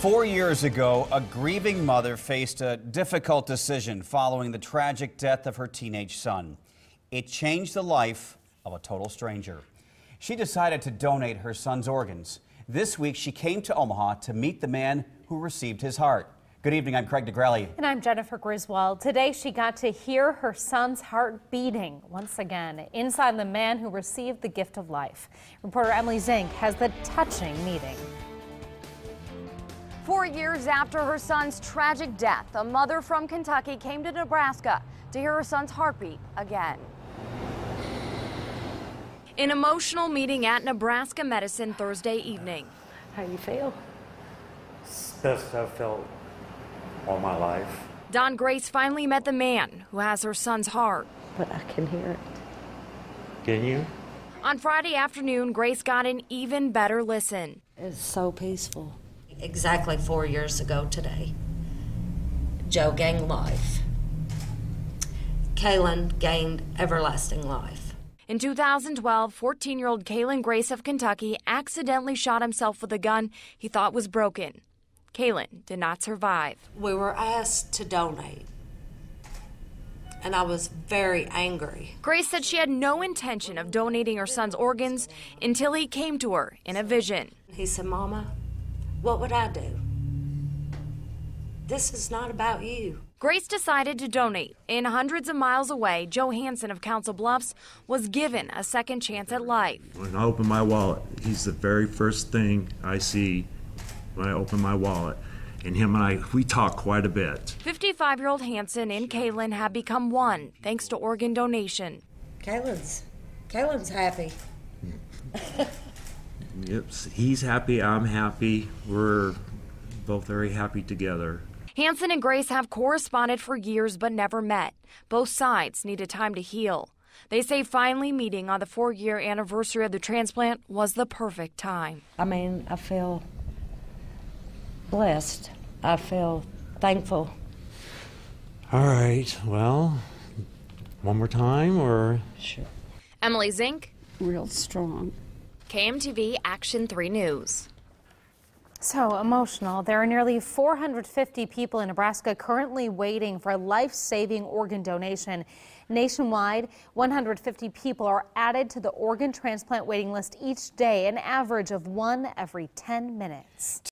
Four years ago, a grieving mother faced a difficult decision following the tragic death of her teenage son. It changed the life of a total stranger. She decided to donate her son's organs. This week, she came to Omaha to meet the man who received his heart. Good evening, I'm Craig DeGrelli. And I'm Jennifer Griswold. Today, she got to hear her son's heart beating once again inside the man who received the gift of life. Reporter Emily Zink has the touching meeting. Four years after her son's tragic death, a mother from Kentucky came to Nebraska to hear her son's heartbeat again. An emotional meeting at Nebraska Medicine Thursday evening. How you feel? Best I've felt all my life. Dawn Grace finally met the man who has her son's heart. But I can hear it. Can you? On Friday afternoon, Grace got an even better listen. It's so peaceful. Exactly four years ago today. Joe gained life. Kaylin gained everlasting life. In 2012, 14 year old Kalen Grace of Kentucky accidentally shot himself with a gun he thought was broken. Kalen did not survive. We were asked to donate, and I was very angry. Grace said she had no intention of donating her son's organs until he came to her in a vision. He said, Mama, what would I do? This is not about you. Grace decided to donate, and hundreds of miles away, Joe Hansen of Council Bluffs was given a second chance at life. When I open my wallet, he's the very first thing I see when I open my wallet. And him and I, we talk quite a bit. 55 year old Hansen and Kaylin have become one thanks to organ donation. Kaylin's, Kaylin's happy. Yep, he's happy, I'm happy. We're both very happy together. Hanson and Grace have corresponded for years but never met. Both sides needed time to heal. They say finally meeting on the four year anniversary of the transplant was the perfect time. I mean, I feel blessed. I feel thankful. All right, well, one more time or? Sure. Emily Zink, real strong. KMTV Action 3 News. So emotional. There are nearly 450 people in Nebraska currently waiting for a life saving organ donation. Nationwide, 150 people are added to the organ transplant waiting list each day, an average of one every 10 minutes.